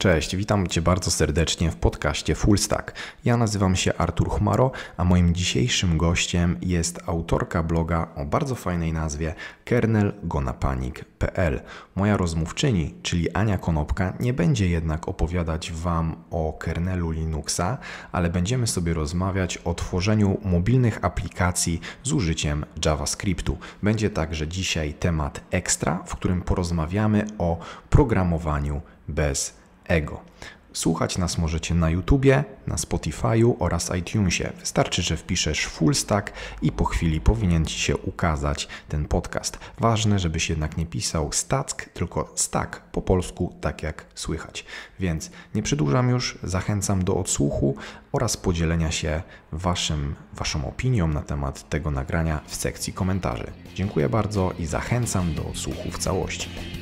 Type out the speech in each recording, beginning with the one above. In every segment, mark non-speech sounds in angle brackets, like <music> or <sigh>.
Cześć, witam Cię bardzo serdecznie w podcaście Full Stack. Ja nazywam się Artur Chmaro, a moim dzisiejszym jest autorka bloga o bardzo fajnej nazwie kernelgonapanik.pl. Moja rozmówczyni, czyli Ania Konopka, nie będzie jednak opowiadać Wam o kernelu Linuxa, ale będziemy sobie rozmawiać o tworzeniu mobilnych aplikacji z użyciem JavaScriptu. Będzie także dzisiaj temat ekstra, w którym porozmawiamy o programowaniu bez ego. Słuchać nas możecie na YouTubie, na Spotify'u oraz iTunesie. Wystarczy, że wpiszesz full stack i po chwili powinien Ci się ukazać ten podcast. Ważne, żebyś jednak nie pisał stack, tylko stack po polsku, tak jak słychać. Więc nie przedłużam już, zachęcam do odsłuchu oraz podzielenia się waszym, Waszą opinią na temat tego nagrania w sekcji komentarzy. Dziękuję bardzo i zachęcam do odsłuchu w całości.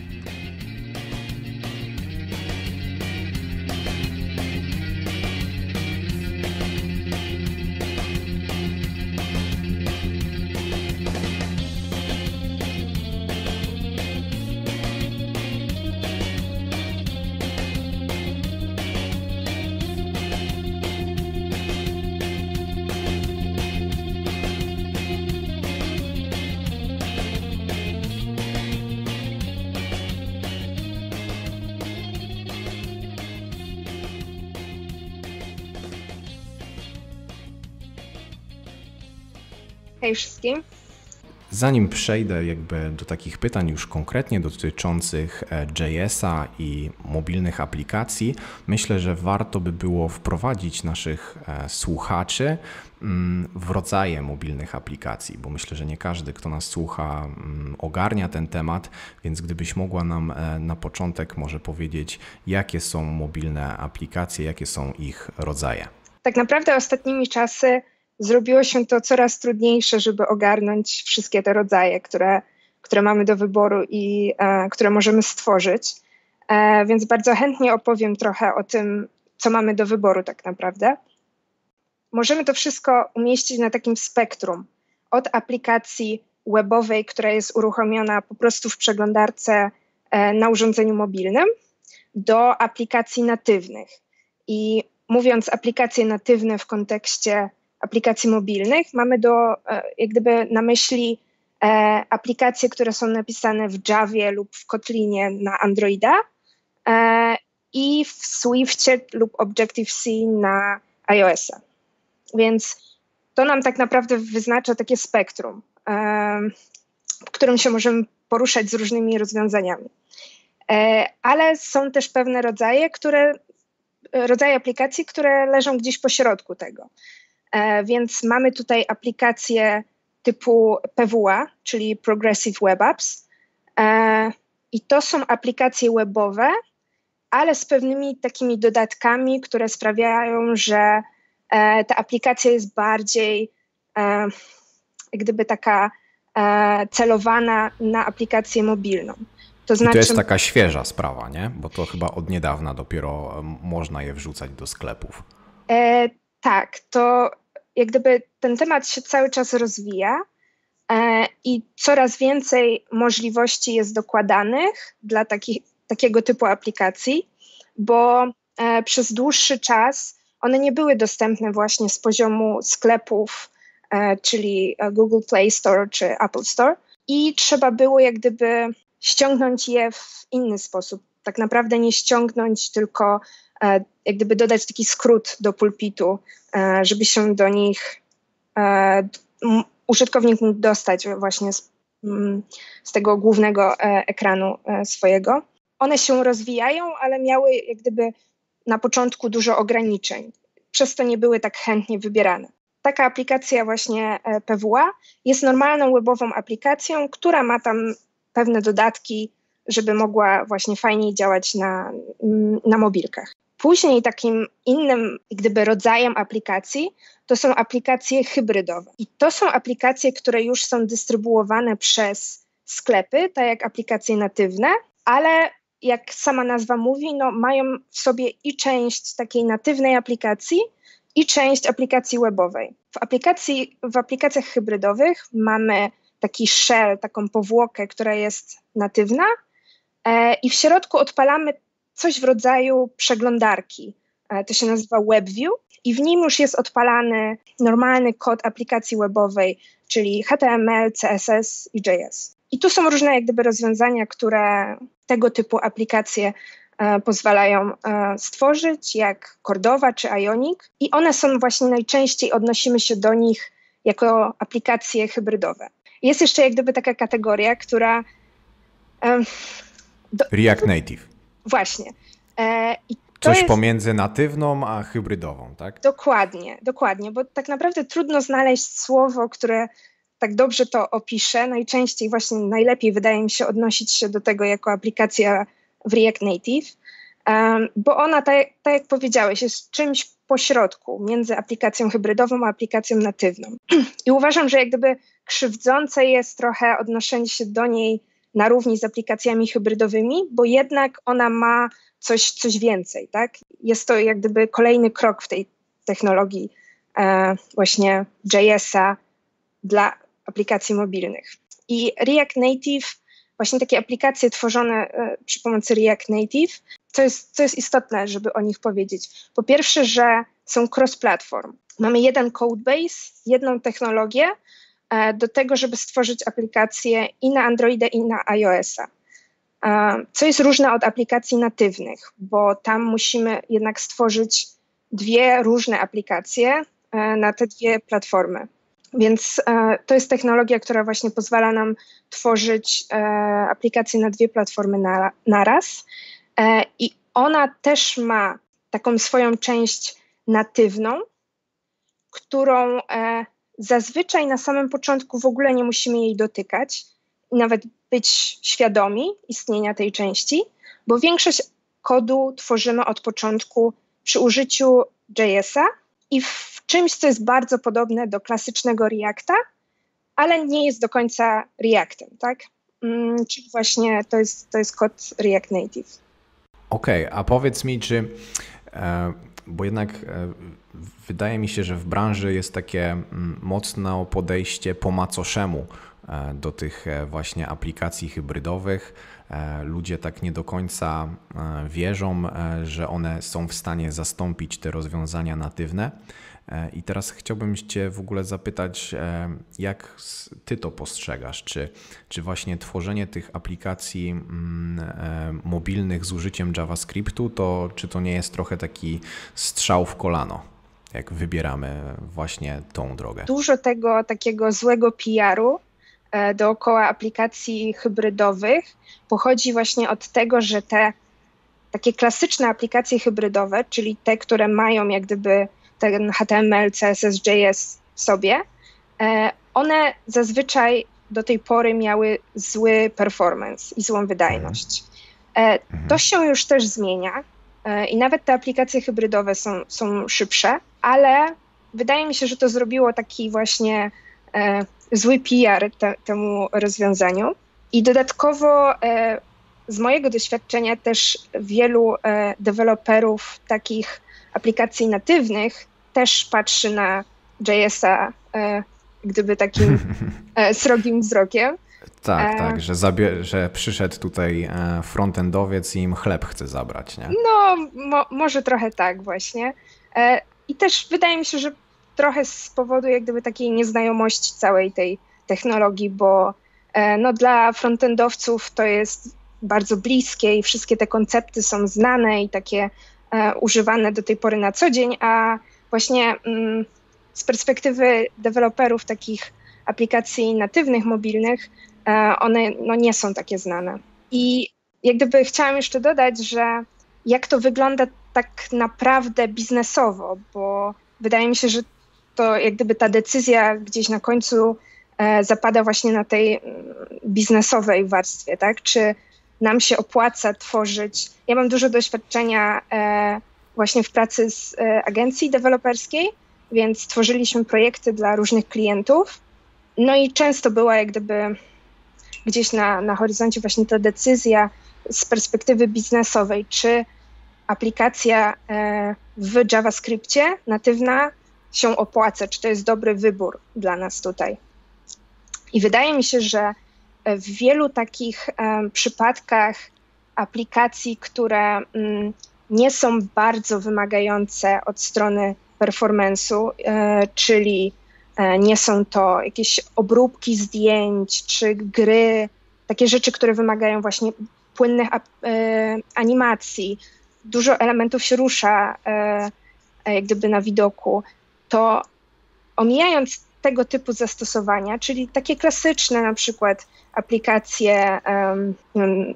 Hej wszystkim. Zanim przejdę jakby do takich pytań już konkretnie dotyczących e, JS-a i mobilnych aplikacji, myślę, że warto by było wprowadzić naszych e, słuchaczy mm, w rodzaje mobilnych aplikacji, bo myślę, że nie każdy, kto nas słucha, mm, ogarnia ten temat, więc gdybyś mogła nam e, na początek może powiedzieć, jakie są mobilne aplikacje, jakie są ich rodzaje. Tak naprawdę ostatnimi czasy zrobiło się to coraz trudniejsze, żeby ogarnąć wszystkie te rodzaje, które, które mamy do wyboru i e, które możemy stworzyć. E, więc bardzo chętnie opowiem trochę o tym, co mamy do wyboru tak naprawdę. Możemy to wszystko umieścić na takim spektrum. Od aplikacji webowej, która jest uruchomiona po prostu w przeglądarce e, na urządzeniu mobilnym, do aplikacji natywnych. I mówiąc aplikacje natywne w kontekście aplikacji mobilnych. Mamy do, e, jak gdyby na myśli e, aplikacje, które są napisane w Javie lub w Kotlinie na Androida e, i w Swiftie lub Objective-C na iOS-a. Więc to nam tak naprawdę wyznacza takie spektrum, w którym się możemy poruszać z różnymi rozwiązaniami. Ale są też pewne rodzaje, które, rodzaje aplikacji, które leżą gdzieś po środku tego. E, więc mamy tutaj aplikacje typu PWA, czyli Progressive Web Apps. E, I to są aplikacje webowe, ale z pewnymi takimi dodatkami, które sprawiają, że e, ta aplikacja jest bardziej jak gdyby taka celowana na aplikację mobilną. To, znaczy... To jest znaczy- taka świeża sprawa, nie? Bo to chyba od niedawna dopiero można je wrzucać do sklepów. E, tak, to jak gdyby ten temat się cały czas rozwija e, i coraz więcej możliwości jest dokładanych dla taki, takiego typu aplikacji, bo e, przez dłuższy czas one nie były dostępne właśnie z poziomu sklepów, e, czyli Google Play Store czy Apple Store i trzeba było jak gdyby ściągnąć je w inny sposób. Tak naprawdę nie ściągnąć, tylko E, jak gdyby dodać taki skrót do pulpitu, e, żeby się do nich e, użytkownik mógł dostać właśnie z, mm, z tego głównego ekranu swojego. One się rozwijają, ale miały jak gdyby na początku dużo ograniczeń, przez to nie były tak chętnie wybierane. Taka aplikacja właśnie PWA jest normalną webową aplikacją, która ma tam pewne dodatki, żeby mogła właśnie fajniej działać na, na mobilkach. Później takim innym gdyby rodzajem aplikacji to są aplikacje hybrydowe. I to są aplikacje, które już są dystrybuowane przez sklepy, tak jak aplikacje natywne, ale jak sama nazwa mówi, no, mają w sobie i część takiej natywnej aplikacji, i część aplikacji webowej. W, aplikacji, w aplikacjach hybrydowych mamy taki shell, taką powłokę, która jest natywna, e, i w środku odpalamy coś w rodzaju przeglądarki. E, to się nazywa WebView i w nim już jest odpalany normalny kod aplikacji webowej, czyli HTML, CSS i JS. I tu są różne jak gdyby rozwiązania, które tego typu aplikacje e, pozwalają e, stworzyć, jak Cordova czy Ionic. I one są właśnie najczęściej, odnosimy się do nich jako aplikacje hybrydowe. Jest jeszcze jak gdyby taka kategoria, która... Do, React Native. Właśnie. I Coś jest... pomiędzy natywną a hybrydową, tak? Dokładnie, dokładnie, bo tak naprawdę trudno znaleźć słowo, które tak dobrze to opisze. Najczęściej właśnie najlepiej wydaje mi się odnosić się do tego jako aplikacja w React Native, bo ona, tak, tak jak powiedziałeś, jest czymś pośrodku między aplikacją hybrydową a aplikacją natywną. <clears throat> I uważam, że jak gdyby krzywdzące jest trochę odnoszenie się do niej na równi z aplikacjami hybrydowymi, bo jednak ona ma coś, coś więcej, tak? Jest to jak gdyby kolejny krok w tej technologii e, właśnie JS-a dla aplikacji mobilnych. I React Native, właśnie takie aplikacje tworzone e, przy pomocy React Native, co jest, co jest istotne, żeby o nich powiedzieć. Po pierwsze, że są cross-platform. Mamy jeden codebase, jedną technologię do tego, żeby stworzyć aplikacje i na Androida, i na iOS-a. E, co jest różne od aplikacji natywnych, bo tam musimy jednak stworzyć dwie różne aplikacje na te dwie platformy. Więc e, to jest technologia, która właśnie pozwala nam tworzyć e, aplikacje na dwie platformy na, naraz. E, I ona też ma taką swoją część natywną, którą zazwyczaj na samym początku w ogóle nie musimy jej dotykać nawet być świadomi istnienia tej części, bo większość kodu tworzymy od początku przy użyciu JS-a i w czymś, co jest bardzo podobne do klasycznego Reacta, ale nie jest do końca Reactem, tak? Mm, czyli właśnie to jest, to jest kod React Native. Okej, okay, a powiedz mi, czy, e, bo jednak e, wydaje mi się, że w branży jest takie mm, mocne podejście po macoszemu e, do tych właśnie aplikacji hybrydowych. Ludzie tak nie do końca wierzą, że one są w stanie zastąpić te rozwiązania natywne. E, I teraz chciałbym Cię w ogóle zapytać, e, jak Ty to postrzegasz? Czy, czy właśnie tworzenie tych aplikacji mm, e, mobilnych z użyciem JavaScriptu, to czy to nie jest trochę taki strzał w kolano? Jak wybieramy właśnie tą drogę? Dużo tego takiego złego PR-u dookoła aplikacji hybrydowych pochodzi właśnie od tego, że te takie klasyczne aplikacje hybrydowe, czyli te, które mają jak gdyby ten HTML, CSS, JS sobie, e, one zazwyczaj do tej pory miały zły performance i złą wydajność. E, mhm. To się już też zmienia e, i nawet te aplikacje hybrydowe są, są szybsze, ale wydaje mi się, że to zrobiło taki właśnie zły PR te, temu rozwiązaniu. I dodatkowo z mojego doświadczenia też wielu deweloperów takich aplikacji natywnych też patrzy na JS-a e, gdyby takim <laughs> e, srogim wzrokiem. Tak, e, tak, że, zabie- że przyszedł tutaj e, frontendowiec i im chleb chce zabrać, nie? No, mo- może trochę tak właśnie. E, I też wydaje mi się, że trochę z powodu jak gdyby takiej nieznajomości całej tej technologii, bo no, dla frontendowców to jest bardzo bliskie i wszystkie te koncepty są znane i takie używane do tej pory na co dzień, a właśnie mm, z perspektywy deweloperów takich aplikacji natywnych, mobilnych, e, one no, nie są takie znane. I jak gdyby chciałam jeszcze dodać, że jak to wygląda tak naprawdę biznesowo, bo wydaje mi się, że to jak gdyby ta decyzja gdzieś na końcu e, zapada właśnie na tej mm, biznesowej warstwie, tak? Czy nam się opłaca tworzyć. Ja mam dużo doświadczenia e, właśnie w pracy z e, agencji deweloperskiej, więc tworzyliśmy projekty dla różnych klientów. No i często była jak gdyby gdzieś na, na horyzoncie właśnie ta decyzja z perspektywy biznesowej, czy aplikacja e, w JavaScriptie natywna się opłaca, czy to jest dobry wybór dla nas tutaj. I wydaje mi się, że w wielu takich przypadkach aplikacji, które mm, nie są bardzo wymagające od strony performance'u, e, czyli e, nie są to jakieś obróbki zdjęć czy gry, takie rzeczy, które wymagają właśnie płynnych e, animacji, dużo elementów się rusza jak gdyby na widoku, to omijając tego typu zastosowania, czyli takie klasyczne na przykład aplikacje,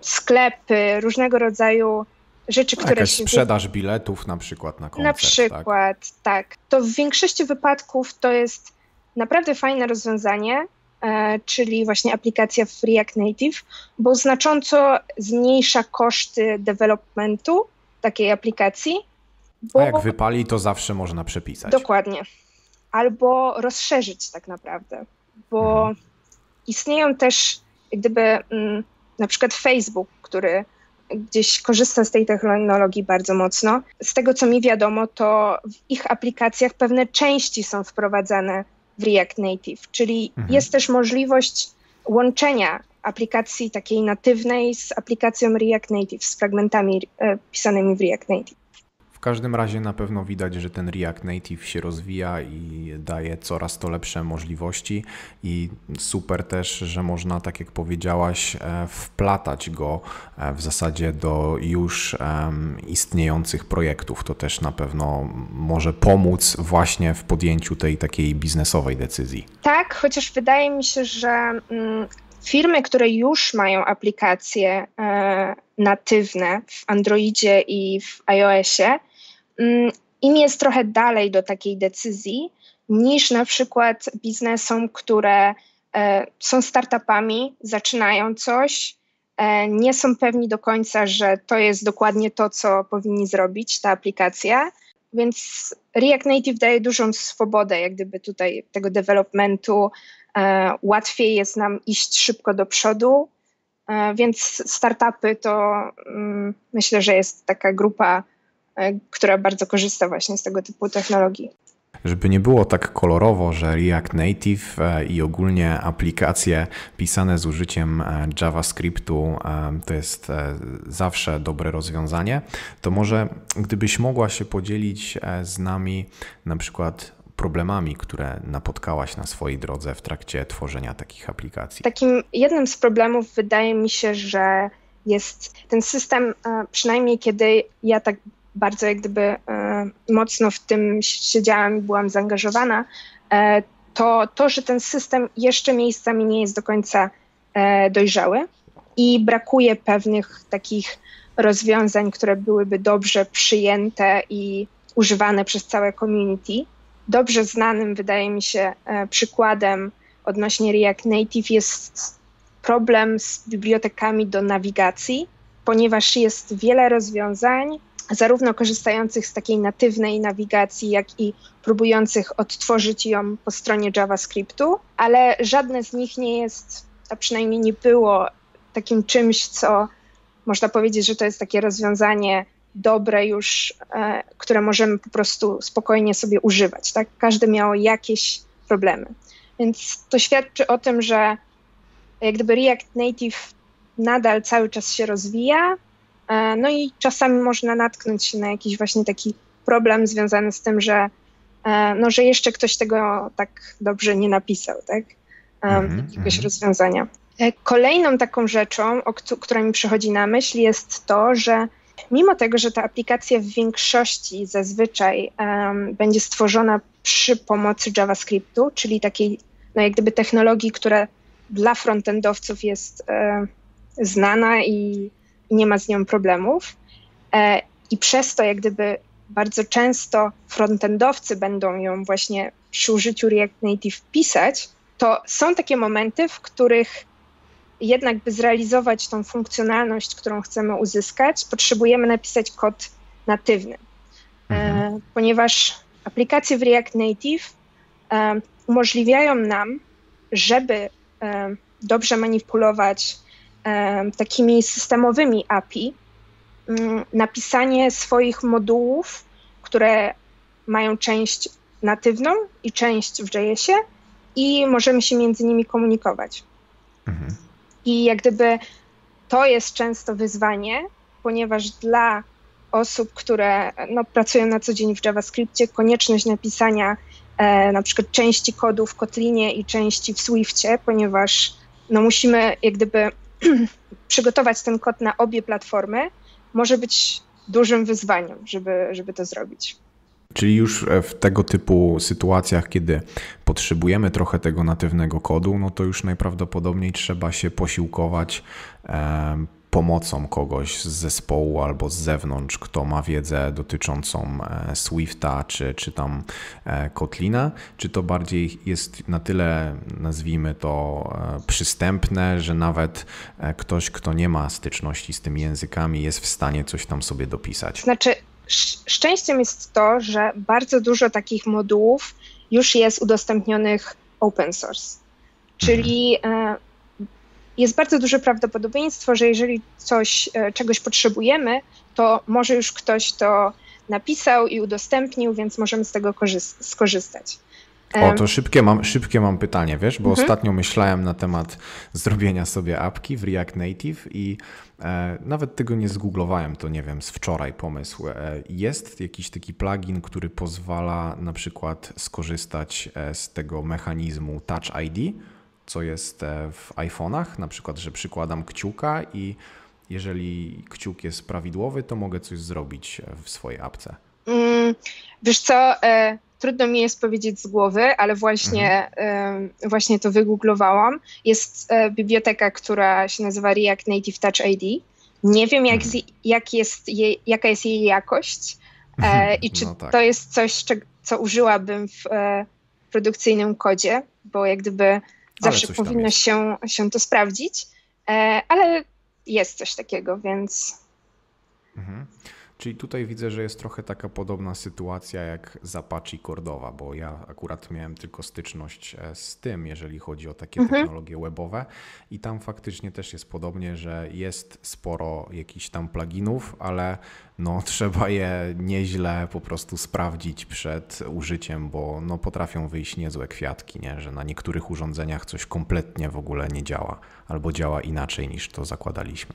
sklepy, różnego rodzaju rzeczy, które Jakaś się... sprzedaż biletów na przykład na koncert. Na przykład, tak? tak. To w większości wypadków to jest naprawdę fajne rozwiązanie, e, czyli właśnie aplikacja w React Native, bo znacząco zmniejsza koszty developmentu takiej aplikacji. Bo... A jak wypali, to zawsze można przepisać. Dokładnie. Albo rozszerzyć tak naprawdę, bo mhm. istnieją też gdyby mm, na przykład Facebook, który gdzieś korzysta z tej technologii bardzo mocno. Z tego, co mi wiadomo, to w ich aplikacjach pewne części są wprowadzane w React Native, czyli mhm. jest też możliwość łączenia aplikacji takiej natywnej z aplikacją React Native, z fragmentami e, pisanymi w React Native każdym razie na pewno widać, że ten React Native się rozwija i daje coraz to lepsze możliwości i super też, że można, tak jak powiedziałaś, e, wplatać go e, w zasadzie do już istniejących projektów. To też na pewno może pomóc właśnie w podjęciu tej takiej biznesowej decyzji. Tak, chociaż wydaje mi się, że mm, firmy, które już mają aplikacje e, natywne w Androidzie i w iOSie, im jest trochę dalej do takiej decyzji niż na przykład biznesom, które e, są startupami, zaczynają coś, e, nie są pewni do końca, że to jest dokładnie to, co powinni zrobić ta aplikacja. Więc React Native daje dużą swobodę, jak gdyby tutaj tego developmentu. E, łatwiej jest nam iść szybko do przodu, więc startupy to mm, myślę, że jest taka grupa która bardzo korzysta właśnie z tego typu technologii. Żeby nie było tak kolorowo, że React Native e, i ogólnie aplikacje pisane z użyciem e, JavaScriptu to jest zawsze dobre rozwiązanie, to może gdybyś mogła się podzielić z nami na przykład problemami, które napotkałaś na swojej drodze w trakcie tworzenia takich aplikacji? Takim jednym z problemów wydaje mi się, że jest ten system, przynajmniej kiedy ja tak bardzo jak gdyby e, mocno w tym siedziałam i byłam zaangażowana, e, to to, że ten system jeszcze miejscami nie jest do końca e, dojrzały i brakuje pewnych takich rozwiązań, które byłyby dobrze przyjęte i używane przez całe community. Dobrze znanym, wydaje mi się, przykładem odnośnie React Native jest problem z bibliotekami do nawigacji, ponieważ jest wiele rozwiązań, zarówno korzystających z takiej natywnej nawigacji, jak i próbujących odtworzyć ją po stronie JavaScriptu, ale żadne z nich nie jest, a przynajmniej nie było takim czymś, co można powiedzieć, że to jest takie rozwiązanie dobre już, e, które możemy po prostu spokojnie sobie używać. Tak? Każdy miał jakieś problemy. Więc to świadczy o tym, że jak gdyby React Native nadal cały czas się rozwija, no i czasami można natknąć się na jakiś właśnie taki problem związany z tym, że, e, no, że jeszcze ktoś tego tak dobrze nie napisał, tak? Mm, jakiegoś mm. rozwiązania. Kolejną taką rzeczą, o, która mi przychodzi na myśl, jest to, że mimo tego, że ta aplikacja w większości zazwyczaj um, będzie stworzona przy pomocy JavaScriptu, czyli takiej, no jak gdyby technologii, która dla frontendowców jest e, znana i nie ma z nią problemów. E, I przez to, jak gdyby bardzo często frontendowcy będą ją właśnie przy użyciu React Native pisać, to są takie momenty, w których jednak, by zrealizować tą funkcjonalność, którą chcemy uzyskać, potrzebujemy napisać kod natywny. E, mhm. Ponieważ aplikacje w React Native e, umożliwiają nam, żeby dobrze manipulować takimi systemowymi API, mm, napisanie swoich modułów, które mają część natywną i część w JS-ie i możemy się między nimi komunikować. Mhm. I jak gdyby to jest często wyzwanie, ponieważ dla osób, które no, pracują na co dzień w JavaScriptie, konieczność napisania e, na przykład części kodu w Kotlinie i części w Swiftie, ponieważ no, musimy jak gdyby <clears throat> przygotować ten kod na obie platformy, może być dużym wyzwaniem, żeby, żeby to zrobić. Czyli już e, w tego typu sytuacjach, kiedy potrzebujemy trochę tego natywnego kodu, no to już najprawdopodobniej trzeba się posiłkować pomocą kogoś z zespołu albo z zewnątrz, kto ma wiedzę dotyczącą e, Swifta czy, czy tam e, Kotlina, czy to bardziej jest na tyle, nazwijmy to, przystępne, że nawet ktoś, kto nie ma styczności z tymi językami, jest w stanie coś tam sobie dopisać? Znaczy, szczęściem jest to, że bardzo dużo takich modułów już jest udostępnionych open source. Czyli mhm. Jest bardzo duże prawdopodobieństwo, że jeżeli coś, e, czegoś potrzebujemy, to może już ktoś to napisał i udostępnił, więc możemy z tego skorzystać. O, to szybkie mam, szybkie mam pytanie, wiesz, bo mhm. ostatnio myślałem na temat zrobienia sobie apki w React Native i e, nawet tego nie zgooglowałem, to nie wiem, z wczoraj pomysł. E, jest jakiś taki plugin, który pozwala na przykład skorzystać e, z tego mechanizmu Touch ID, co jest e, w iPhone'ach, na przykład, że przykładam kciuka i jeżeli kciuk jest prawidłowy, to mogę coś zrobić e, w swojej apce. Mm, wiesz co, e, trudno mi jest powiedzieć z głowy, ale właśnie, mhm. właśnie to wygooglowałam. Jest e, biblioteka, która się nazywa React Native Touch ID. Nie wiem, jak, mhm. jak jest jej, jaka jest jej jakość e, mhm. i czy no tak. to jest coś, co użyłabym w e, produkcyjnym kodzie, bo jak gdyby zawsze powinno się, się to sprawdzić, ale jest coś takiego, więc. Mhm. Czyli tutaj widzę, że jest trochę taka podobna sytuacja jak z Apache Cordowa, bo ja akurat miałem tylko styczność e, z tym, jeżeli chodzi o takie mhm. technologie webowe i tam faktycznie też jest podobnie, że jest sporo jakichś tam pluginów, ale no <laughs> trzeba je nieźle po prostu sprawdzić przed użyciem, bo no potrafią wyjść niezłe kwiatki, nie? że na niektórych urządzeniach coś kompletnie w ogóle nie działa albo działa inaczej niż to zakładaliśmy.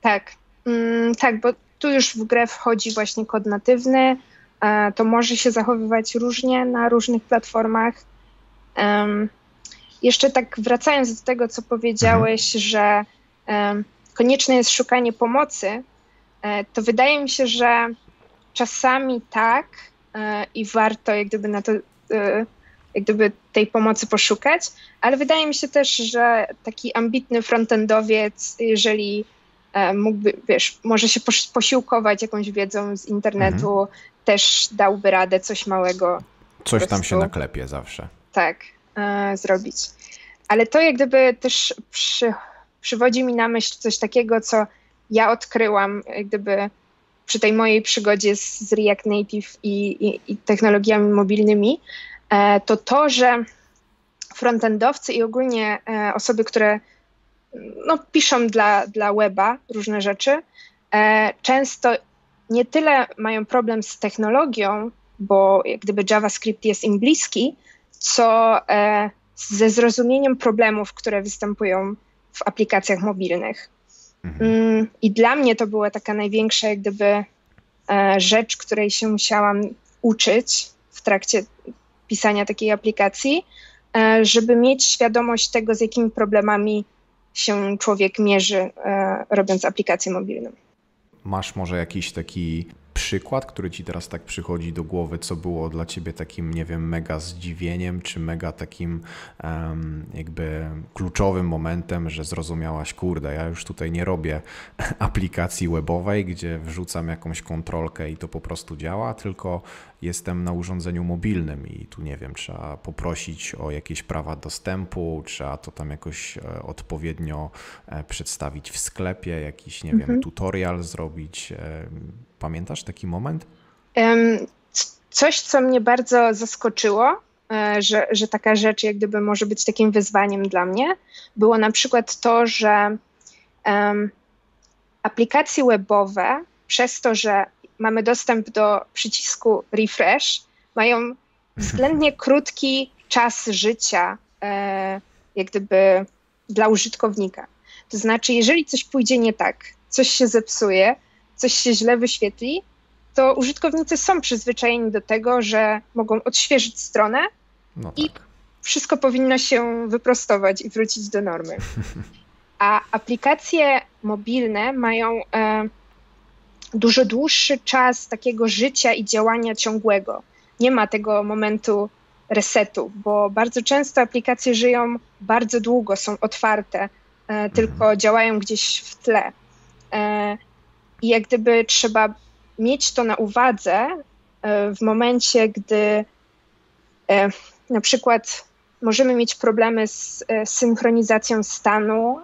Tak, mm, tak, bo tu już w grę wchodzi właśnie kod natywny. E, to może się zachowywać różnie na różnych platformach. Jeszcze tak wracając do tego, co powiedziałeś, mhm. że konieczne jest szukanie pomocy, e, to wydaje mi się, że czasami tak e, i warto jak gdyby na to jak gdyby tej pomocy poszukać, ale wydaje mi się też, że taki ambitny frontendowiec, jeżeli mógłby, wiesz, może się posiłkować jakąś wiedzą z internetu, mhm. też dałby radę coś małego. Coś tam się naklepie zawsze. Tak, e, zrobić. Ale to jak gdyby też przy, przywodzi mi na myśl coś takiego, co ja odkryłam jak gdyby przy tej mojej przygodzie z, z React Native i, i, i technologiami mobilnymi, e, to to, że frontendowcy i ogólnie e, osoby, które no, piszą dla, dla weba różne rzeczy, e, często nie tyle mają problem z technologią, bo jak gdyby JavaScript jest im bliski, co e, ze zrozumieniem problemów, które występują w aplikacjach mobilnych. Mhm. Mm, I dla mnie to była taka największa jak gdyby e, rzecz, której się musiałam uczyć w trakcie pisania takiej aplikacji, żeby mieć świadomość tego, z jakimi problemami się człowiek mierzy, e, robiąc aplikację mobilną. Masz może jakiś taki przykład, który ci teraz tak przychodzi do głowy, co było dla ciebie takim, nie wiem, mega zdziwieniem, czy mega takim um, jakby kluczowym momentem, że zrozumiałaś, kurde, ja już tutaj nie robię <laughs> aplikacji webowej, gdzie wrzucam jakąś kontrolkę i to po prostu działa, tylko jestem na urządzeniu mobilnym i tu nie wiem, trzeba poprosić o jakieś prawa dostępu, trzeba to tam jakoś e, odpowiednio e, przedstawić w sklepie, jakiś, nie mhm. wiem, tutorial zrobić. Pamiętasz taki moment? Coś, co mnie bardzo zaskoczyło, e, że, że taka rzecz jak gdyby może być takim wyzwaniem dla mnie, było na przykład to, że um, aplikacje webowe, przez to, że mamy dostęp do przycisku refresh, mają względnie <laughs> krótki czas życia, e, jak gdyby dla użytkownika. To znaczy, jeżeli coś pójdzie nie tak, coś się zepsuje, coś się źle wyświetli, to użytkownicy są przyzwyczajeni do tego, że mogą odświeżyć stronę No I- tak. wszystko powinno się wyprostować i wrócić do normy. <laughs> A aplikacje mobilne mają e, dużo dłuższy czas takiego życia i działania ciągłego. Nie ma tego momentu resetu, bo bardzo często aplikacje żyją bardzo długo, są otwarte, e, tylko działają gdzieś w tle. E, I jak gdyby trzeba mieć to na uwadze e, w momencie, gdy e, na przykład możemy mieć problemy z e, synchronizacją stanu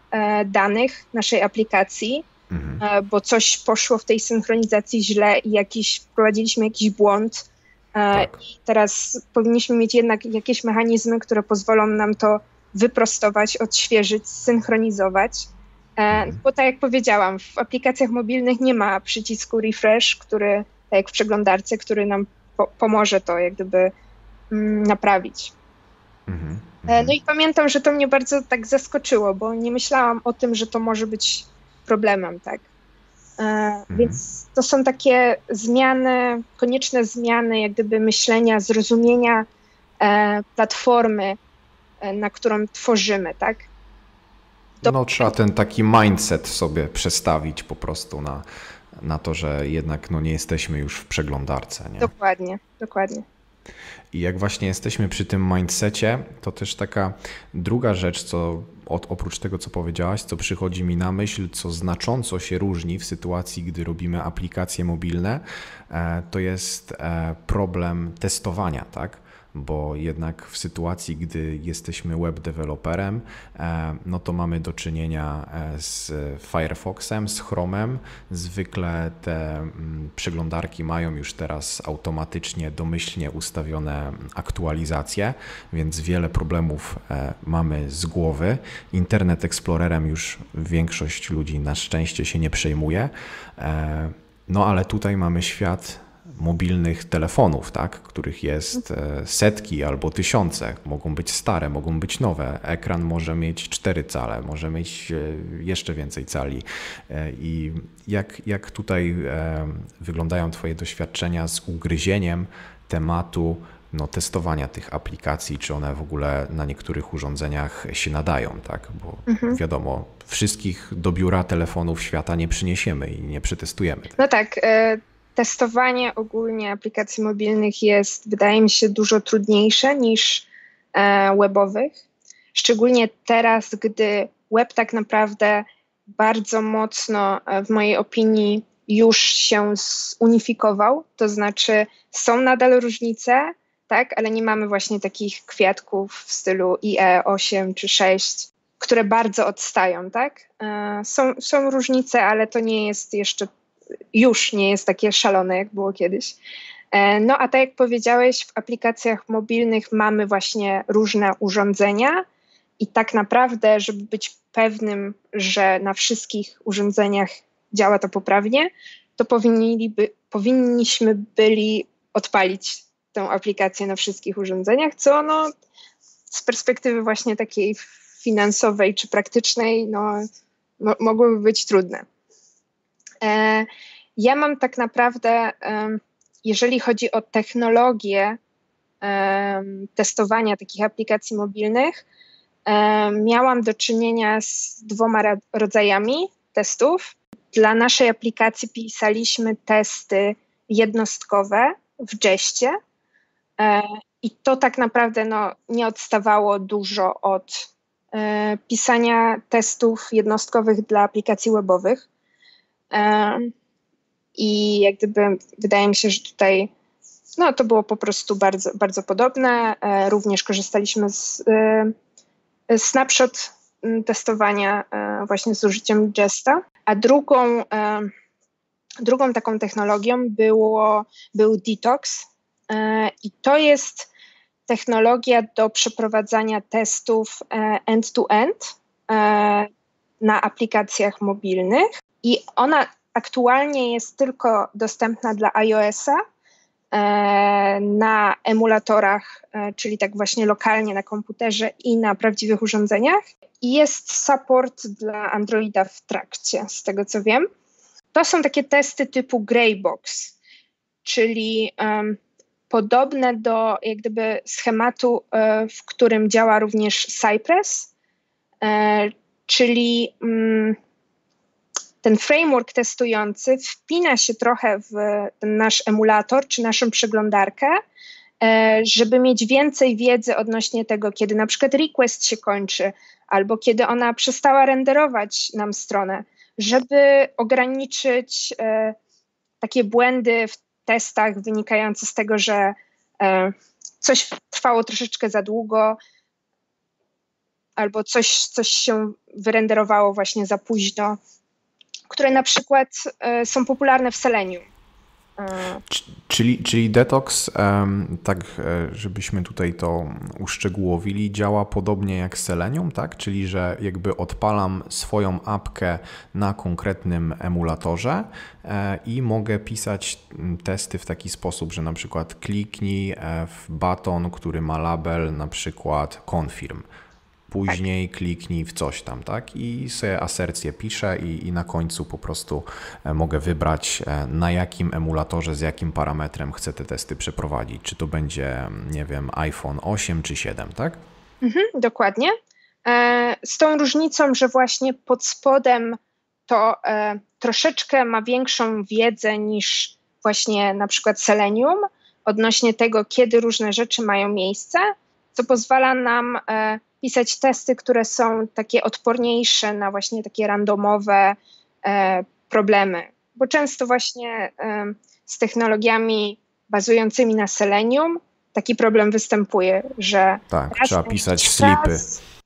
danych naszej aplikacji, Mhm. bo coś poszło w tej synchronizacji źle i jakiś, wprowadziliśmy jakiś błąd. Tak. I teraz powinniśmy mieć jednak jakieś mechanizmy, które pozwolą nam to wyprostować, odświeżyć, synchronizować. E, Mhm. Bo tak jak powiedziałam, w aplikacjach mobilnych nie ma przycisku refresh, który, tak jak w przeglądarce, który nam po- pomoże to jak gdyby mm, naprawić. Mhm. E, Mhm. No i pamiętam, że to mnie bardzo tak zaskoczyło, bo nie myślałam o tym, że to może być problemem, tak. E, Więc to są takie zmiany, konieczne zmiany, jak gdyby myślenia, zrozumienia platformy, na którą tworzymy, tak. To- No trzeba ten taki mindset sobie przestawić po prostu na, na to, że jednak no, nie jesteśmy już w przeglądarce. Nie? Dokładnie, dokładnie. I jak właśnie jesteśmy przy tym mindsetie, to też taka druga rzecz, co od, oprócz tego, co powiedziałaś, co przychodzi mi na myśl, co znacząco się różni w sytuacji, gdy robimy aplikacje mobilne, e, to jest e, problem testowania, tak? Bo jednak w sytuacji, gdy jesteśmy web deweloperem, e, no to mamy do czynienia z Firefoxem, z Chromem. Zwykle te mm, przeglądarki mają już teraz automatycznie, domyślnie ustawione aktualizacje, więc wiele problemów e, mamy z głowy. Internet Explorerem już większość ludzi na szczęście się nie przejmuje. E, No ale tutaj mamy świat mobilnych telefonów, tak, których jest e, setki albo tysiące. Mogą być stare, mogą być nowe. Ekran może mieć 4 cale, może mieć jeszcze więcej cali. I jak, jak tutaj wyglądają Twoje doświadczenia z ugryzieniem tematu no, testowania tych aplikacji, czy one w ogóle na niektórych urządzeniach się nadają, tak? Bo Mhm. wiadomo, wszystkich do biura telefonów świata nie przyniesiemy i nie przetestujemy. No tak, e, testowanie ogólnie aplikacji mobilnych jest, wydaje mi się, dużo trudniejsze niż e, webowych. Szczególnie teraz, gdy web tak naprawdę bardzo mocno, e, w mojej opinii, już się zunifikował. To znaczy, są nadal różnice, tak, ale nie mamy właśnie takich kwiatków w stylu IE8 czy 6, które bardzo odstają, tak? E, Są, są różnice, ale to nie jest jeszcze już nie jest takie szalone, jak było kiedyś. E, No a tak jak powiedziałeś, w aplikacjach mobilnych mamy właśnie różne urządzenia i tak naprawdę, żeby być pewnym, że na wszystkich urządzeniach działa to poprawnie, to powinniśmy byli odpalić tę aplikację na wszystkich urządzeniach, co no, z perspektywy właśnie takiej finansowej czy praktycznej no, mo- mogłoby być trudne. E, Ja mam tak naprawdę, em, jeżeli chodzi o technologię em, testowania takich aplikacji mobilnych, miałam do czynienia z dwoma rodzajami testów. Dla naszej aplikacji pisaliśmy testy jednostkowe w Jeście e, i to tak naprawdę no, nie odstawało dużo od e, pisania testów jednostkowych dla aplikacji webowych. Em, I jak gdyby wydaje mi się, że tutaj no, to było po prostu bardzo, bardzo podobne. E, Również korzystaliśmy z e, snapshot testowania e, właśnie z użyciem Jesta. A drugą, e, drugą taką technologią było, był Detox. E, I to jest technologia do przeprowadzania testów e, end-to-end e, na aplikacjach mobilnych. I ona aktualnie jest tylko dostępna dla iOS-a na emulatorach, czyli tak właśnie lokalnie na komputerze i na prawdziwych urządzeniach. I jest support dla Androida w trakcie, z tego co wiem. To są takie testy typu Greybox, czyli um, podobne do jak gdyby schematu, e, w którym działa również Cypress, e, czyli mm, ten framework testujący wpina się trochę w nasz emulator czy naszą przeglądarkę, e, żeby mieć więcej wiedzy odnośnie tego, kiedy na przykład request się kończy, albo kiedy ona przestała renderować nam stronę, żeby ograniczyć takie błędy w testach wynikające z tego, że e, coś trwało troszeczkę za długo, albo coś, coś się wyrenderowało właśnie za późno, które na przykład e, są popularne w Selenium. Czyli, czyli detox, tak e, żebyśmy tutaj to uszczegółowili, działa podobnie jak Selenium, tak? Czyli, że jakby odpalam swoją apkę na konkretnym emulatorze e, i mogę pisać testy w taki sposób, że na przykład kliknij e, w baton, który ma label na przykład confirm później tak. kliknij w coś tam, tak? I sobie asercję piszę i, i na końcu po prostu e, mogę wybrać e, na jakim emulatorze, z jakim parametrem chcę te testy przeprowadzić. Czy to będzie, nie wiem, iPhone 8 czy 7, tak? Mhm, dokładnie. E, z tą różnicą, że właśnie pod spodem to troszeczkę ma większą wiedzę niż właśnie na przykład Selenium odnośnie tego, kiedy różne rzeczy mają miejsce, co pozwala nam pisać testy, które są takie odporniejsze na właśnie takie randomowe e, problemy. Bo często właśnie e, z technologiami bazującymi na Selenium taki problem występuje, że. Tak, trzeba pisać slipy.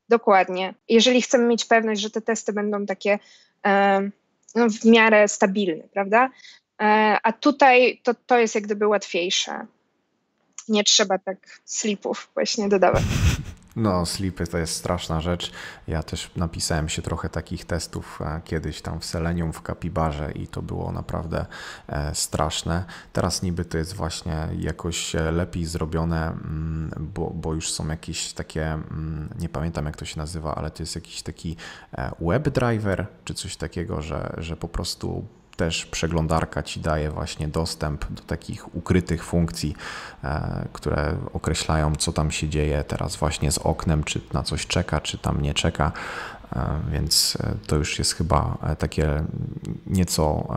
Dokładnie. Jeżeli chcemy mieć pewność, że te testy będą takie e, no, w miarę stabilne, prawda? E, a tutaj to, to jest jak gdyby łatwiejsze. Nie trzeba tak slipów właśnie dodawać. No, slipy to jest straszna rzecz. Ja też napisałem się trochę takich testów e, kiedyś tam w Selenium, w Kapibarze i to było naprawdę e, straszne. Teraz niby to jest właśnie jakoś e, lepiej zrobione, mm, bo, bo już są jakieś takie, mm, nie pamiętam jak to się nazywa, ale to jest jakiś taki WebDriver czy coś takiego, że, że po prostu też przeglądarka ci daje właśnie dostęp do takich ukrytych funkcji, e, które określają, co tam się dzieje teraz właśnie z oknem, czy na coś czeka, czy tam nie czeka. E, więc e, to już jest chyba e, takie nieco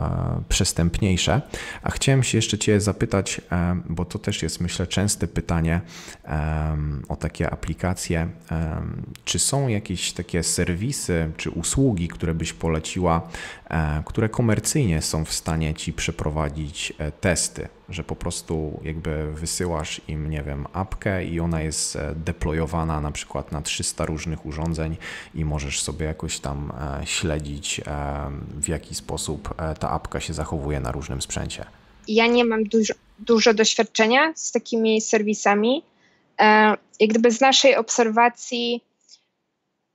przestępniejsze. A chciałem się jeszcze Cię zapytać, bo to też jest myślę częste pytanie o takie aplikacje. Czy są jakieś takie serwisy czy usługi, które byś poleciła, które komercyjnie są w stanie Ci przeprowadzić testy? Że po prostu jakby wysyłasz im, nie wiem, apkę i ona jest e, deployowana na przykład na 300 różnych urządzeń i możesz sobie jakoś tam e, śledzić, e, w jaki sposób ta apka się zachowuje na różnym sprzęcie. Ja nie mam dużo, dużo doświadczenia z takimi serwisami. Jak gdyby z naszej obserwacji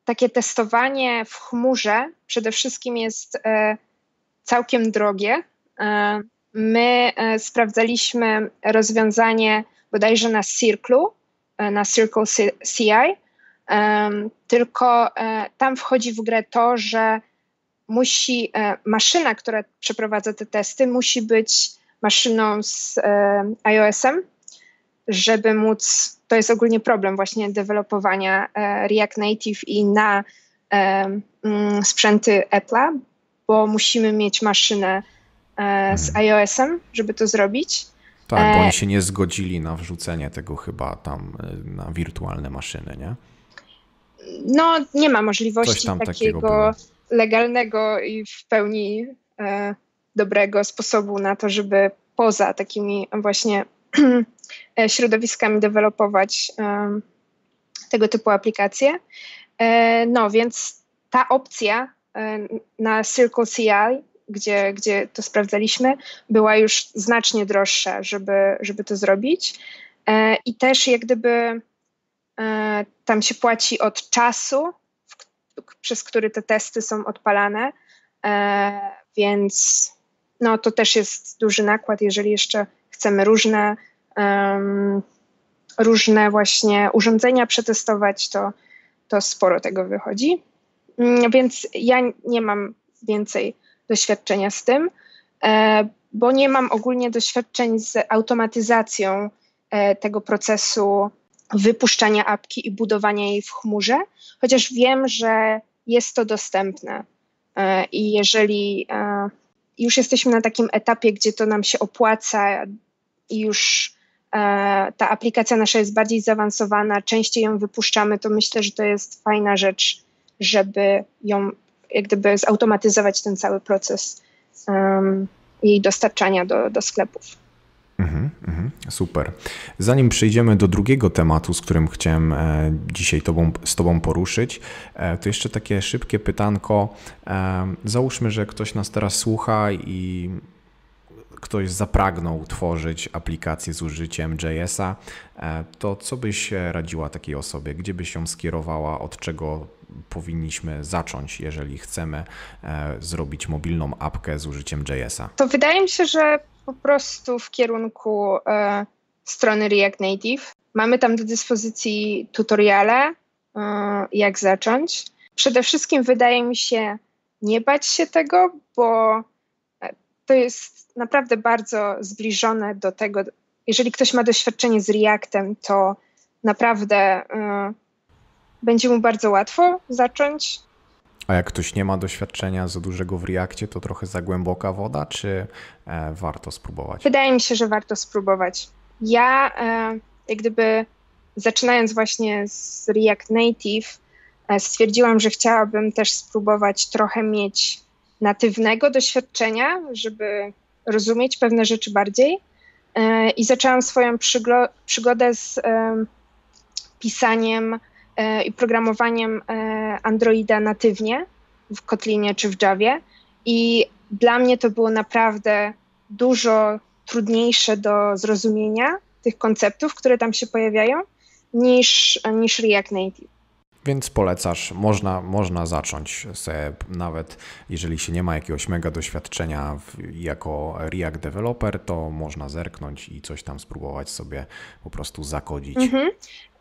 takie testowanie w chmurze przede wszystkim jest całkiem drogie my e, sprawdzaliśmy rozwiązanie bodajże na Circle, na Circle CI, tylko e, tam wchodzi w grę to, że musi e, maszyna, która przeprowadza te testy, musi być maszyną z iOS-em, żeby móc, to jest ogólnie problem właśnie dewelopowania React Native i na mm, sprzęty Apple'a, bo musimy mieć maszynę E, z mhm. iOS-em, żeby to zrobić. Tak, bo oni e, się nie zgodzili na wrzucenie tego chyba tam e, na wirtualne maszyny, nie? No, nie ma możliwości takiego, takiego legalnego i w pełni e, dobrego sposobu na to, żeby poza takimi właśnie <clears throat> środowiskami dewelopować e, tego typu aplikacje. E, no, więc ta opcja na Circle CI gdzie, gdzie to sprawdzaliśmy, była już znacznie droższa, żeby, żeby to zrobić. E, I też jak gdyby e, tam się płaci od czasu, przez który te testy są odpalane, e, więc no, to też jest duży nakład, jeżeli jeszcze chcemy różne, um, różne właśnie urządzenia przetestować, to, to sporo tego wychodzi. Mm, więc ja nie mam więcej doświadczenia z tym, e, bo nie mam ogólnie doświadczeń z automatyzacją e, tego procesu wypuszczania apki i budowania jej w chmurze, chociaż wiem, że jest to dostępne. E, I jeżeli już jesteśmy na takim etapie, gdzie to nam się opłaca i już ta aplikacja nasza jest bardziej zaawansowana, częściej ją wypuszczamy, to myślę, że to jest fajna rzecz żeby ją jak gdyby zautomatyzować ten cały proces um, jej dostarczania do, do sklepów. Mhm, mhm, super. Zanim przejdziemy do drugiego tematu, z którym chciałem e, dzisiaj tobą, z Tobą poruszyć, e, to jeszcze takie szybkie pytanko. E, załóżmy, że ktoś nas teraz słucha i ktoś zapragnął tworzyć aplikację z użyciem JS-a, to co byś radziła takiej osobie? Gdzie byś ją skierowała? Od czego powinniśmy zacząć, jeżeli chcemy e, zrobić mobilną apkę z użyciem JS-a? To wydaje mi się, że po prostu w kierunku e, strony React Native. Mamy tam do dyspozycji tutoriale, e, jak zacząć. Przede wszystkim wydaje mi się nie bać się tego, bo to jest naprawdę bardzo zbliżone do tego. Jeżeli ktoś ma doświadczenie z Reactem, to naprawdę będzie mu bardzo łatwo zacząć. A jak ktoś nie ma doświadczenia za dużego w Reakcie, to trochę za głęboka woda, czy e, warto spróbować? Wydaje mi się, że warto spróbować. Ja, e, jak gdyby zaczynając właśnie z React Native, e, stwierdziłam, że chciałabym też spróbować trochę mieć natywnego doświadczenia, żeby rozumieć pewne rzeczy bardziej. E, I zaczęłam swoją przygodę z pisaniem i programowaniem e, Androida natywnie w Kotlinie czy w Javie. I dla mnie to było naprawdę dużo trudniejsze do zrozumienia tych konceptów, które tam się pojawiają, niż, niż React Native. Więc polecasz, można, można zacząć sobie, nawet jeżeli się nie ma jakiegoś mega doświadczenia w, jako React developer, to można zerknąć i coś tam spróbować sobie po prostu zakodzić. Mhm.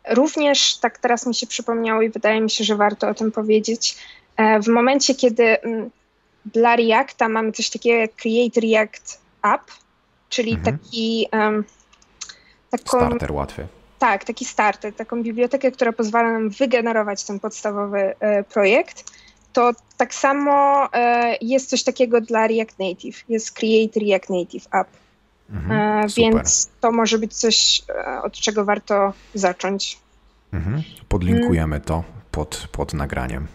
Również tak teraz mi się przypomniało i wydaje mi się, że warto o tym powiedzieć. E, w momencie, kiedy mm, dla Reacta mamy coś takiego jak Create React App, czyli mhm. taki. Um, taką, starter łatwy. Tak, taki starter, taką bibliotekę, która pozwala nam wygenerować ten podstawowy e, projekt. To tak samo e, jest coś takiego dla React Native. Jest Create React Native App. Mhm, e, więc to może być coś, e, od czego warto zacząć. Mhm. Podlinkujemy to pod, pod nagraniem.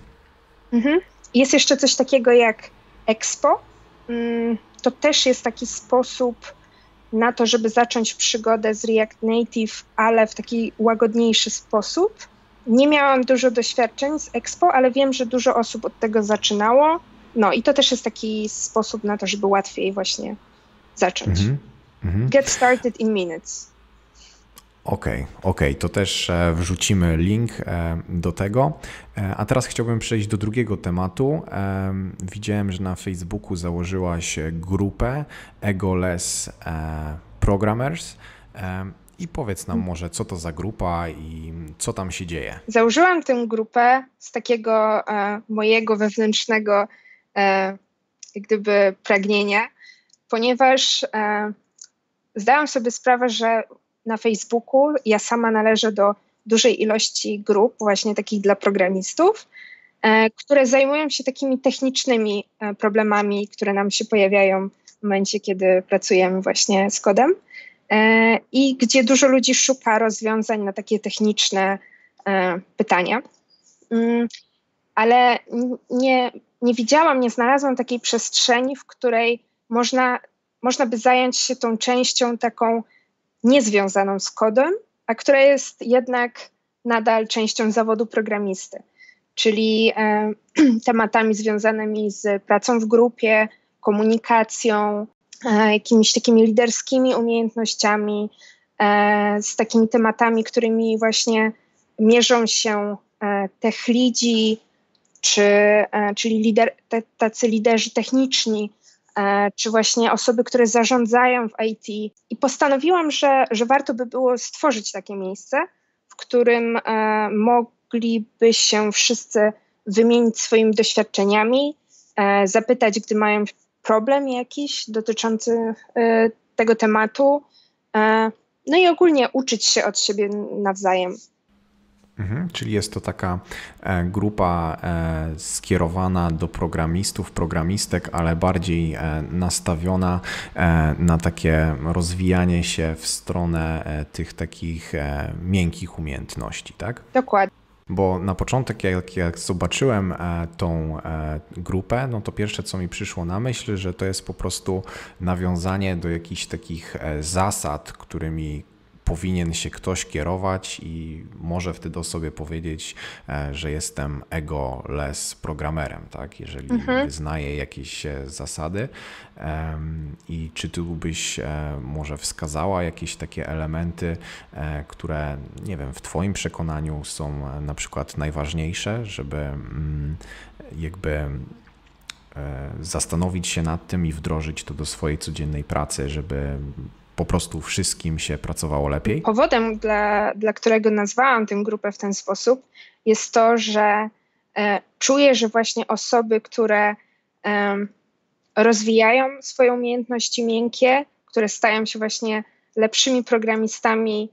Mhm. Jest jeszcze coś takiego jak Expo. Mm, to też jest taki sposób na to, żeby zacząć przygodę z React Native, ale w taki łagodniejszy sposób. Nie miałam dużo doświadczeń z Expo, ale wiem, że dużo osób od tego zaczynało. No i to też jest taki sposób na to, żeby łatwiej właśnie zacząć. Mhm. Mhm. Get started in minutes. Okej, okay, okej, okay. to też e, wrzucimy link e, do tego. E, a teraz chciałbym przejść do drugiego tematu. Widziałem, że na Facebooku założyłaś grupę Egoless Programmers. I powiedz nam może, co to za grupa i co tam się dzieje. Założyłam tę grupę z takiego mojego wewnętrznego jak gdyby pragnienia, ponieważ zdałam sobie sprawę, że na Facebooku ja sama należę do dużej ilości grup, właśnie takich dla programistów, e, które zajmują się takimi technicznymi e, problemami, które nam się pojawiają w momencie, kiedy pracujemy właśnie z kodem. E, I gdzie dużo ludzi szuka rozwiązań na takie techniczne pytania. Mm, ale nie, nie widziałam, nie znalazłam takiej przestrzeni, w której można można by zająć się tą częścią taką niezwiązaną z kodem, a która jest jednak nadal częścią zawodu programisty, czyli e, <clears throat> tematami związanymi z pracą w grupie, komunikacją, e, jakimiś takimi liderskimi umiejętnościami, e, z takimi tematami, którymi właśnie mierzą się e, tech lidzi, czy, e, czyli lider, te, tacy liderzy techniczni, czy właśnie osoby, które zarządzają w IT. I postanowiłam, że, że warto by było stworzyć takie miejsce, w którym e, mogliby się wszyscy wymienić swoimi doświadczeniami, e, zapytać, gdy mają problem jakiś dotyczący tego tematu. No i ogólnie uczyć się od siebie nawzajem. Mhm, czyli jest to taka e, grupa e, skierowana do programistów, programistek, ale bardziej e, nastawiona na takie rozwijanie się w stronę tych takich miękkich umiejętności, tak? Dokładnie. Bo na początek, jak, jak zobaczyłem tą grupę, no to pierwsze, co mi przyszło na myśl, że to jest po prostu nawiązanie do jakichś takich zasad, którymi powinien się ktoś kierować i może wtedy o sobie powiedzieć, e, że jestem ego-less programerem, tak? jeżeli mhm. wyznaję jakieś e, zasady. I czy tu byś e, może wskazała jakieś takie elementy, które, nie wiem, w Twoim przekonaniu są na przykład najważniejsze, żeby mm, jakby zastanowić się nad tym i wdrożyć to do swojej codziennej pracy, żeby po prostu wszystkim się pracowało lepiej? Powodem, dla, dla którego nazwałam tę grupę w ten sposób, jest to, że e, czuję, że właśnie osoby, które e, rozwijają swoje umiejętności miękkie, które stają się właśnie lepszymi programistami,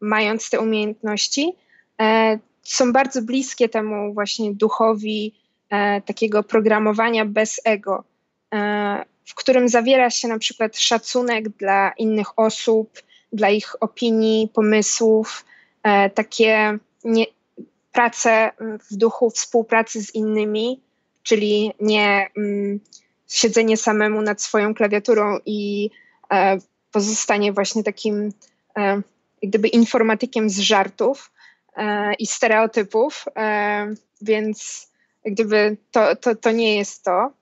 mając te umiejętności, e, są bardzo bliskie temu właśnie duchowi e, takiego programowania bez ego. W którym zawiera się na przykład szacunek dla innych osób, dla ich opinii, pomysłów, e, takie nie, prace w duchu współpracy z innymi, czyli nie mm, siedzenie samemu nad swoją klawiaturą i e, pozostanie właśnie takim e, gdyby informatykiem z żartów e, i stereotypów, e, więc gdyby to, to, to nie jest to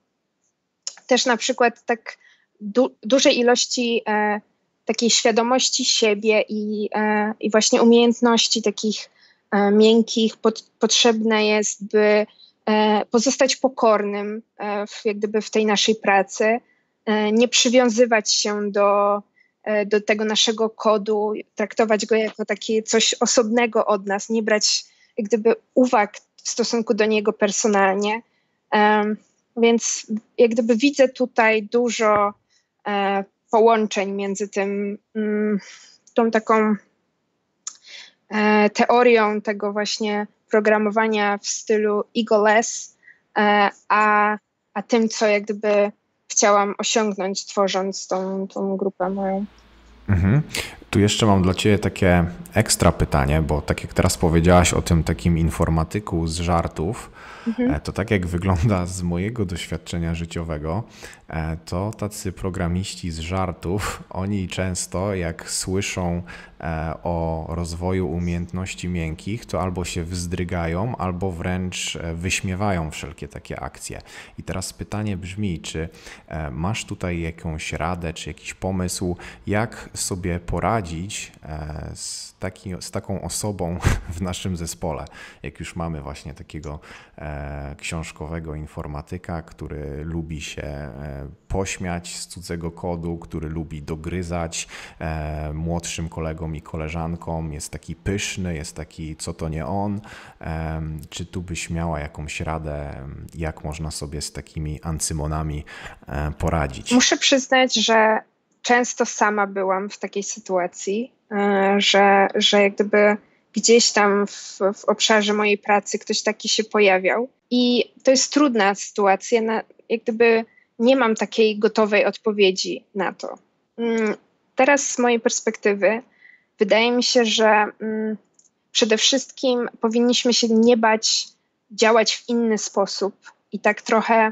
też na przykład tak du dużej ilości e, takiej świadomości siebie i, e, i właśnie umiejętności takich e, miękkich potrzebne jest, by e, pozostać pokornym e, w, jak gdyby w tej naszej pracy, e, nie przywiązywać się do, do tego naszego kodu, traktować go jako takie coś osobnego od nas, nie brać jak gdyby uwag w stosunku do niego personalnie. Więc jak gdyby widzę tutaj dużo e, połączeń między tym, mm, tą taką e, teorią tego właśnie programowania w stylu egoless, e, a, a tym, co jak gdyby chciałam osiągnąć, tworząc tą, tą grupę moją. Mhm. Tu jeszcze mam dla Ciebie takie ekstra pytanie, bo tak jak teraz powiedziałaś o tym takim informatyku z żartów, mhm. E, to tak jak wygląda z mojego doświadczenia życiowego, e, to tacy programiści z żartów, <laughs> oni często jak słyszą e, o rozwoju umiejętności miękkich, to albo się wzdrygają, albo wręcz wyśmiewają wszelkie takie akcje. I teraz pytanie brzmi, czy masz tutaj jakąś radę, czy jakiś pomysł, jak sobie poradzić z, taki, z taką osobą <laughs> w naszym zespole, jak już mamy właśnie takiego książkowego informatyka, który lubi się e, pośmiać z cudzego kodu, który lubi dogryzać e, młodszym kolegom i koleżankom, jest taki pyszny, jest taki co to nie on. E, czy tu byś miała jakąś radę, jak można sobie z takimi ancymonami poradzić? Muszę przyznać, że często sama byłam w takiej sytuacji, że, że jak gdyby gdzieś tam w, w obszarze mojej pracy ktoś taki się pojawiał. I to jest trudna sytuacja, na, jak gdyby nie mam takiej gotowej odpowiedzi na to. Mm, teraz z mojej perspektywy wydaje mi się, że mm, przede wszystkim powinniśmy się nie bać działać w inny sposób i tak trochę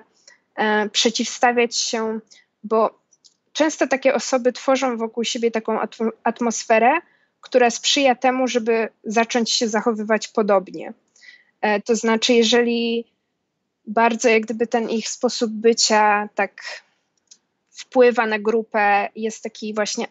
e, przeciwstawiać się, bo często takie osoby tworzą wokół siebie taką atmosferę, która sprzyja temu, żeby zacząć się zachowywać podobnie. E, to znaczy, jeżeli bardzo jak gdyby ten ich sposób bycia tak wpływa na grupę, jest taki właśnie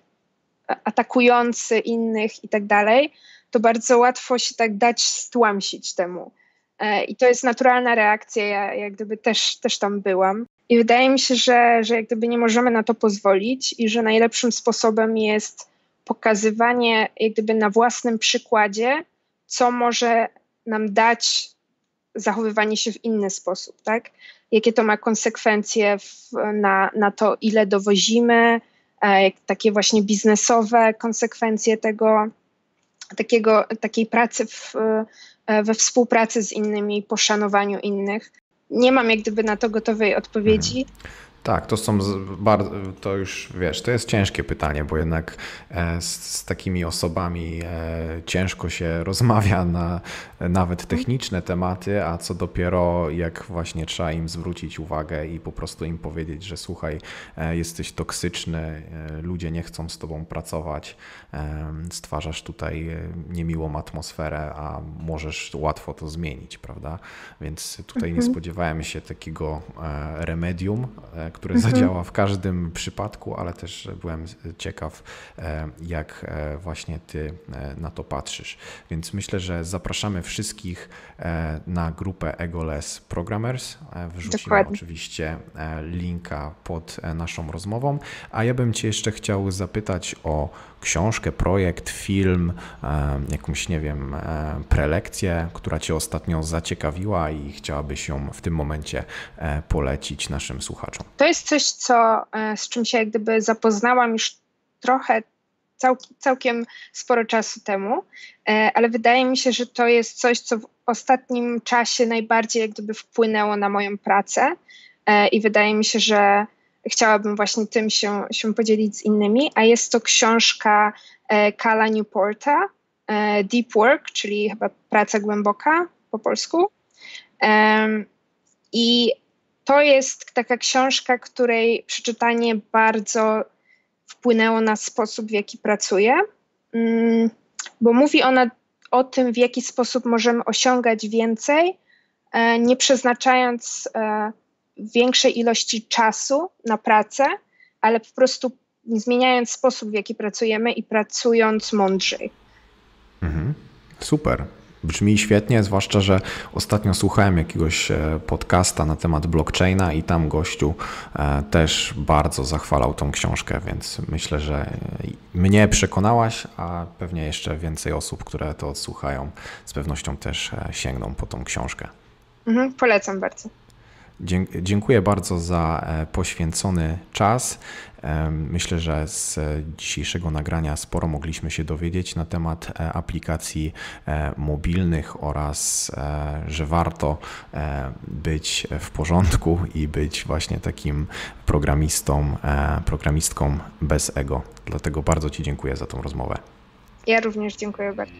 atakujący innych i tak dalej, to bardzo łatwo się tak dać stłamsić temu. E, I to jest naturalna reakcja, ja jak gdyby też, też tam byłam. I wydaje mi się, że, że jak gdyby nie możemy na to pozwolić i że najlepszym sposobem jest pokazywanie jak gdyby na własnym przykładzie, co może nam dać zachowywanie się w inny sposób, tak? Jakie to ma konsekwencje w, na, na to, ile dowozimy, e, takie właśnie biznesowe konsekwencje tego, takiego, takiej pracy w, e, we współpracy z innymi, poszanowaniu innych. Nie mam jak gdyby na to gotowej odpowiedzi. Tak, to są bardzo, to już wiesz, to jest ciężkie pytanie, bo jednak e, z, z, takimi osobami e, ciężko się <laughs> rozmawia na nawet techniczne tematy, a co dopiero jak właśnie trzeba im zwrócić uwagę i po prostu im powiedzieć, że słuchaj, e, jesteś toksyczny, ludzie nie chcą z tobą pracować, stwarzasz tutaj niemiłą atmosferę, a możesz łatwo to zmienić, prawda? Więc tutaj nie mhm. spodziewałem się takiego remedium które mhm. zadziała w każdym przypadku, ale też byłem ciekaw, e, jak e, właśnie ty e, na to patrzysz. Więc myślę, że zapraszamy wszystkich na grupę Egoless Programmers. Wrzucimy Dokładnie. oczywiście linka pod naszą rozmową. A ja bym Cię jeszcze chciał zapytać o książkę, projekt, film, jakąś, nie wiem, prelekcję, która Cię ostatnio zaciekawiła i chciałabyś ją w tym momencie polecić naszym słuchaczom. To jest coś, co, e, z czym się jak gdyby zapoznałam już trochę całkiem sporo czasu temu, e, ale wydaje mi się, że to jest coś, co w ostatnim czasie najbardziej jak gdyby wpłynęło na moją pracę e, i wydaje mi się, że chciałabym właśnie tym się, się podzielić z innymi, a jest to książka Kala Newporta, Deep Work, czyli chyba praca głęboka po polsku. I to jest taka książka, której przeczytanie bardzo wpłynęło na sposób, w jaki pracuję, mm, bo mówi ona o tym, w jaki sposób możemy osiągać więcej, e, nie przeznaczając e, większej ilości czasu na pracę, ale po prostu zmieniając sposób, w jaki pracujemy i pracując mądrzej. Mhm. Super. Brzmi świetnie, zwłaszcza, że ostatnio słuchałem jakiegoś e, podcasta na temat blockchaina i tam gościu e, też bardzo zachwalał tą książkę, więc myślę, że mnie przekonałaś, a pewnie jeszcze więcej osób, które to odsłuchają, z pewnością też e, sięgną po tą książkę. Mhm, polecam bardzo. Dziękuję bardzo za poświęcony czas. Myślę, że z dzisiejszego nagrania sporo mogliśmy się dowiedzieć na temat e, aplikacji e, mobilnych oraz, e, że warto być w porządku i być właśnie takim programistą, programistką bez ego. Dlatego bardzo Ci dziękuję za tą rozmowę. Ja również dziękuję bardzo.